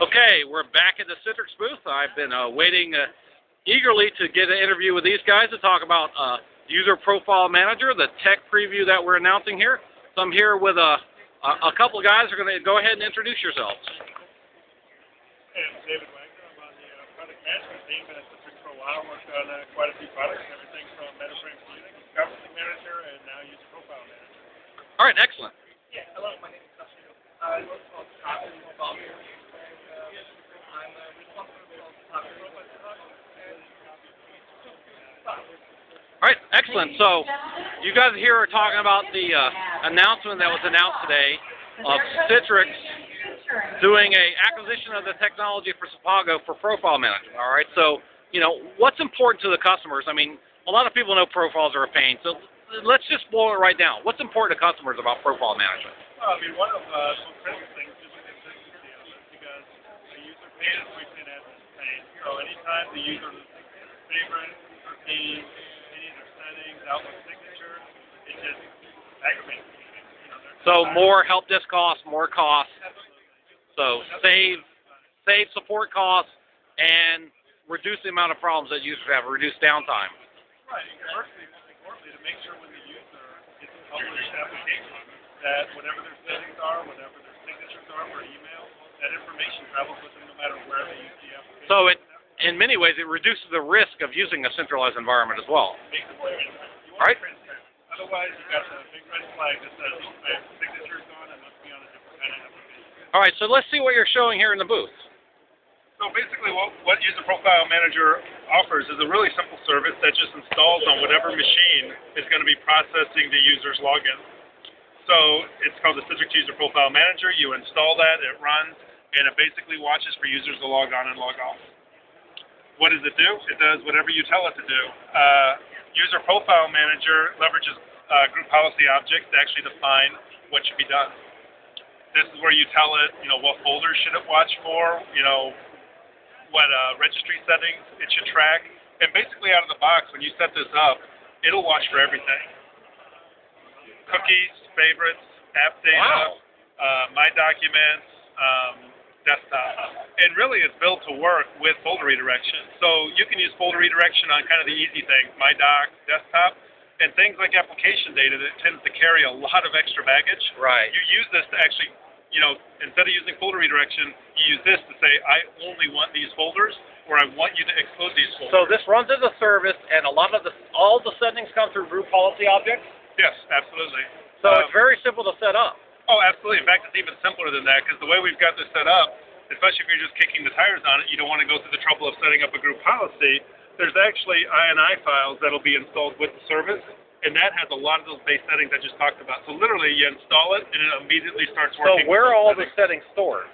Okay, we're back at the Citrix booth. I've been uh, waiting uh, eagerly to get an interview with these guys to talk about uh, User Profile Manager, the tech preview that we're announcing here. So I'm here with a, a, a couple of guys who are going to go ahead and introduce yourselves. Hey, I'm David Wagner. I'm on the uh, product management team, been at Citrix for a while, worked on uh, quite a few products, everything from MetaFrame to Unix, Governance Manager, and now User Profile Manager. All right, excellent. Yeah, hello, my name is Dustin. I work for Copy Mobile here, and uh, I'm uh, responsible for Copy Mobile All right, excellent. So you guys here are talking about the uh, announcement that was announced today of Citrix doing a acquisition of the technology for Sepago for profile management. All right, so you know what's important to the customers. I mean, a lot of people know profiles are a pain. So let's just boil it right down. What's important to customers about profile management? Well, I mean, one of uh, the critical things is the consistency of it, because the user pain is seen as pain. So anytime the user favorite or theme, any of their settings, Outlook signature, it just aggravates. You know, So more help desk costs, more costs. So save save support costs and reduce the amount of problems that users have, reduce downtime. Right. Firstly, most importantly, to make sure when the user gets a published application, that whatever their settings are, whatever their signatures are for email, that information travels with them no matter where they use the application. So it in many ways it reduces the risk of using a centralized environment as well. Makes it more transparent. You want Right. transparent. Otherwise, you've got the big red flag that says, my signature's gone, I must be on a different kind of application. All right, so let's see what you're showing here in the booth. So basically, what, what User Profile Manager offers is a really simple service that just installs on whatever machine is going to be processing the user's login. So it's called the Citrix User Profile Manager. You install that, it runs, and it basically watches for users to log on and log off. What does it do? It does whatever you tell it to do. Uh, User Profile Manager leverages uh, group policy objects to actually define what should be done. This is where you tell it, you know, what folders should it watch for, you know, what uh, registry settings it should track. And basically, out of the box, when you set this up, it'll watch for everything cookies, favorites, app data, Wow. uh, my documents, um, desktop. And really, it's built to work with folder redirection. So you can use folder redirection on kind of the easy things, my doc, desktop, and things like application data that tends to carry a lot of extra baggage. Right. You use this to actually, you know, instead of using folder redirection, you use this to say, I only want these folders, or I want you to exclude these folders. So this runs as a service, and a lot of the all the settings come through group policy objects. yes, absolutely. So Um, it's very simple to set up. Oh, absolutely. In fact, it's even simpler than that because the way we've got this set up, especially if you're just kicking the tires on it, you don't want to go through the trouble of setting up a group policy. There's actually INI files that'll be installed with the service, and that has a lot of those base settings I just talked about. So literally, you install it, and it immediately starts working. So where are all those the settings stored?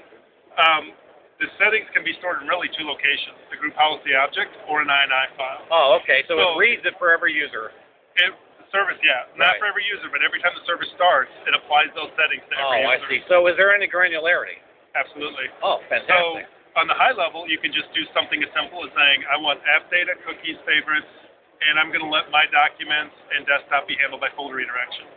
Um, the settings can be stored in really two locations: the group policy object or an INI file. Oh, okay. So, So- it reads it for every user. It, the service, yeah, not Right. for every user, but every time the service starts, it applies those settings to every user. Oh, I see. So is there any granularity? Absolutely. Oh, fantastic. So on the high level, you can just do something as simple as saying, I want app data, cookies, favorites, and I'm going to let my documents and desktop be handled by folder redirection.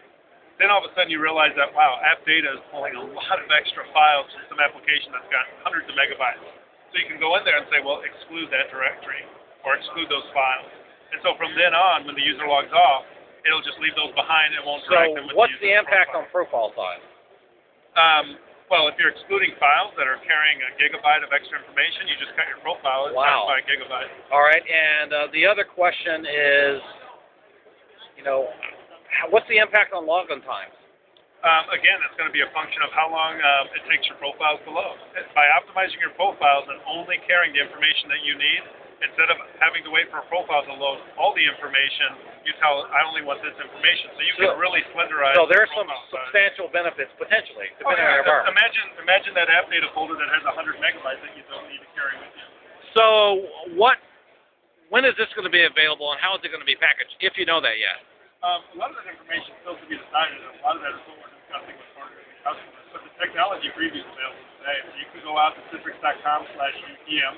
Then all of a sudden you realize that, wow, app data is pulling a lot of extra files from some application that's got hundreds of megabytes. So you can go in there and say, well, exclude that directory or exclude those files. And so from then on, when the user logs off, it'll just leave those behind. It won't drag So them with what's the, the impact profile. on profile size? Um, well, if you're excluding files that are carrying a gigabyte of extra information, you just cut your profile Wow. by a gigabyte. All right. And uh, the other question is, you know, what's the impact on login times? Um, again, it's going to be a function of how long um, it takes your profiles to load. By optimizing your profiles and only carrying the information that you need, instead of having to wait for a profile to load all the information, you tell I only want this information. So you So- can really slenderize So the there's some size. substantial benefits potentially, Oh, depending on your environment. Imagine, imagine that app data folder that has 100 megabytes that you don't need to carry with you. So what? When is this going to be available, and how is it going to be packaged? If you know that yet. Um, a lot of that information is still to be decided. and A lot of that is what we're discussing with partners and customers. But the technology preview is available today. So you can go out to citrix.com slash UPM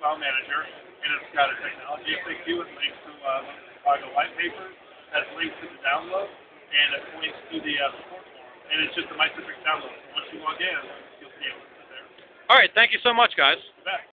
Profile Manager, and it's got a technology FAQ with links to uh, one of the sepago white papers, has links to the download, and it points to the uh, support forum. And it's just a My download. So once you log in, you'll see it there. All right, thank you so much, guys.